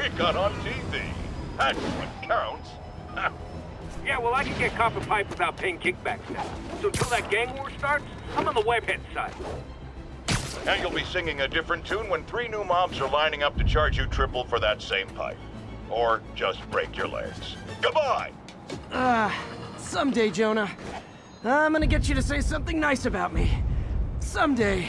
He got on TV. That's what counts. Yeah, well, I can get copper pipe without paying kickbacks now. So until that gang war starts, I'm on the webhead side. And you'll be singing a different tune when three new mobs are lining up to charge you triple for that same pipe. Or just break your legs. Goodbye! Ah, someday, Jonah. I'm gonna get you to say something nice about me. Someday.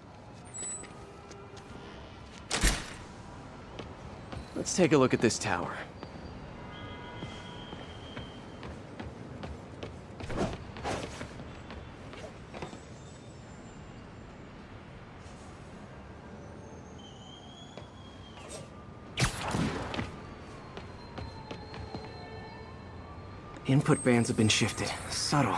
Let's take a look at this tower. Input bands have been shifted. Subtle.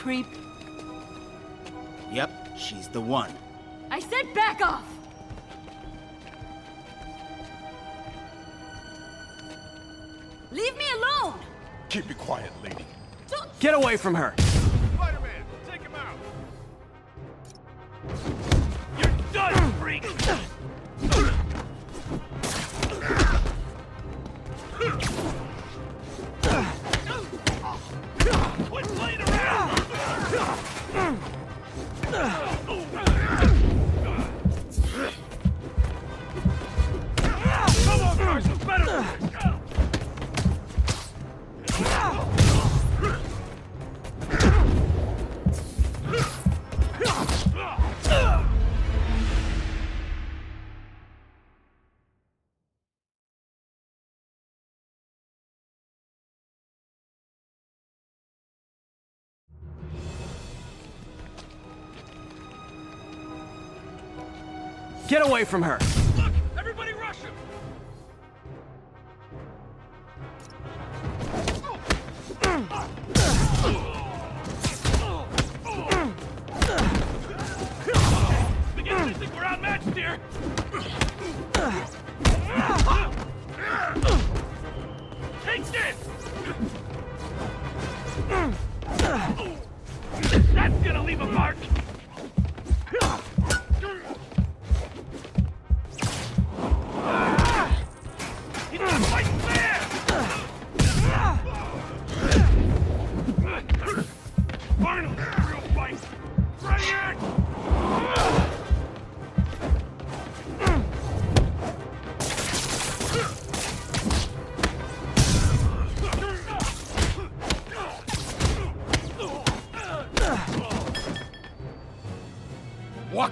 Back off, creep. Yep, she's the one. I said back off! Leave me alone! Keep it quiet, lady. Don't... Get away from her! Get away from her! Look, everybody rush him! Beginning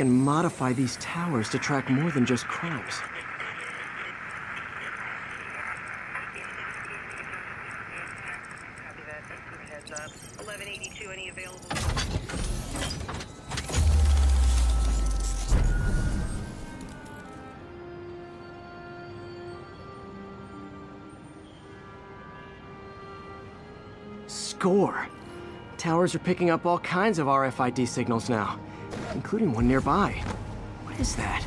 Can modify these towers to track more than just crimes. Copy that. Heads up. 1182, any available? Score! Towers are picking up all kinds of RFID signals now, including one nearby. What is that?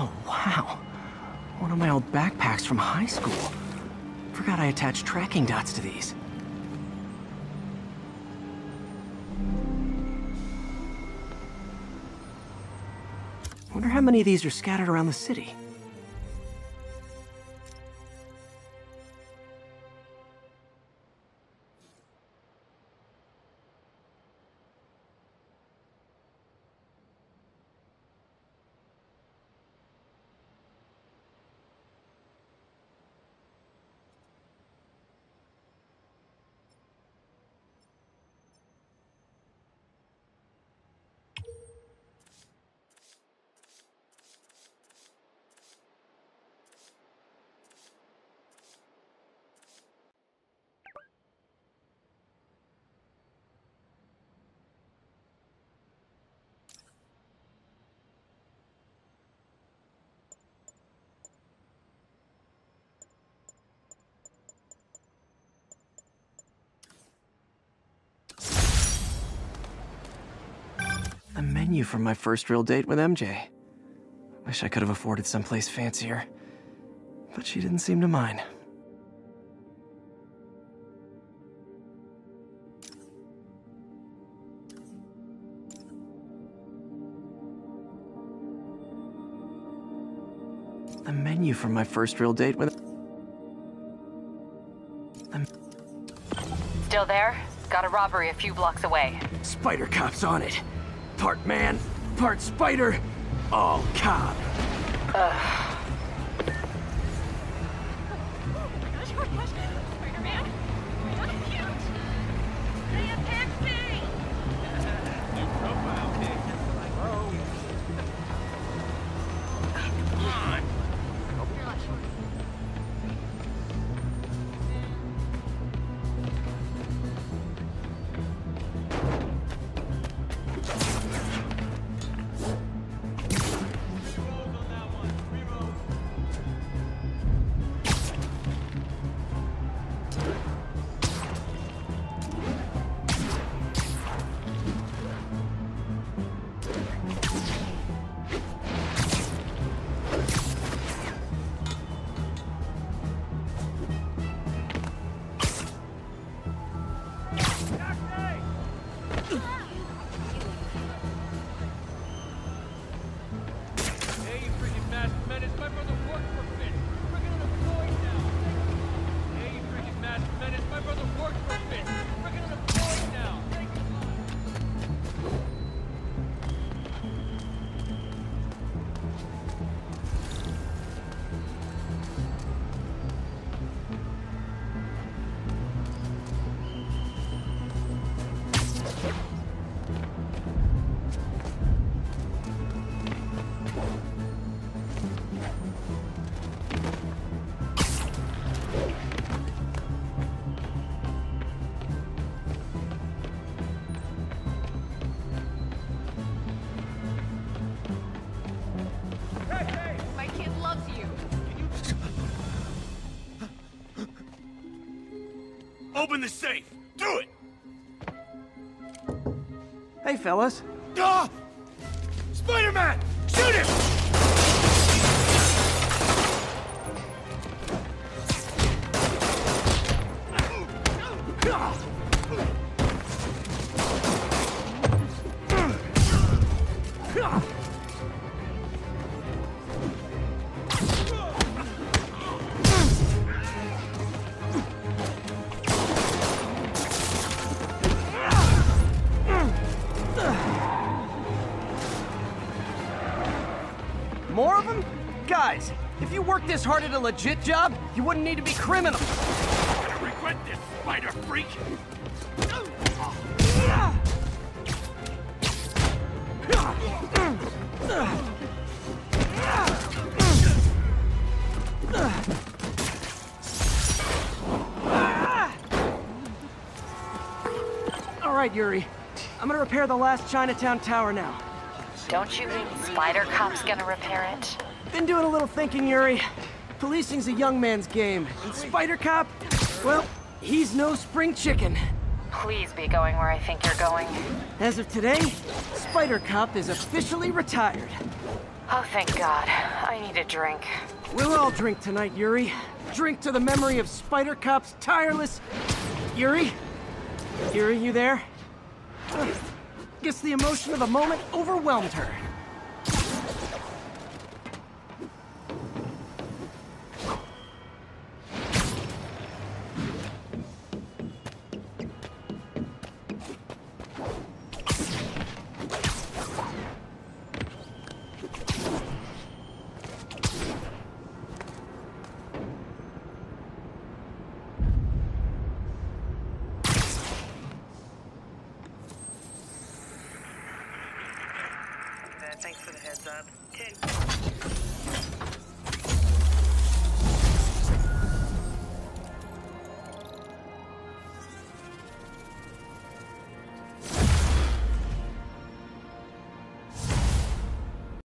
Oh, Backpacks from high school. Forgot I attached tracking dots to these. Wonder how many of these are scattered around the city. Menu from my first real date with MJ. Wish I could have afforded someplace fancier. But she didn't seem to mind. The menu from my first real date with. Still there? Got a robbery a few blocks away. Spider Cop's on it. Part man, part spider, all cop. Open the safe! Do it! Hey, fellas. Ah! Spider-Man! This hard at a legit job, you wouldn't need to be criminals. Gonna regret this, spider freak! All right, Yuri. I'm gonna repair the last Chinatown tower now. Don't you think Spider Cop's gonna repair it? Been doing a little thinking, Yuri. Policing's a young man's game, and Spider Cop, well, he's no spring chicken. Please be going where I think you're going. As of today, Spider Cop is officially retired. Oh, thank God. I need a drink. We'll all drink tonight, Yuri. Drink to the memory of Spider Cop's tireless. Yuri? Yuri, you there? Guess the emotion of the moment overwhelmed her.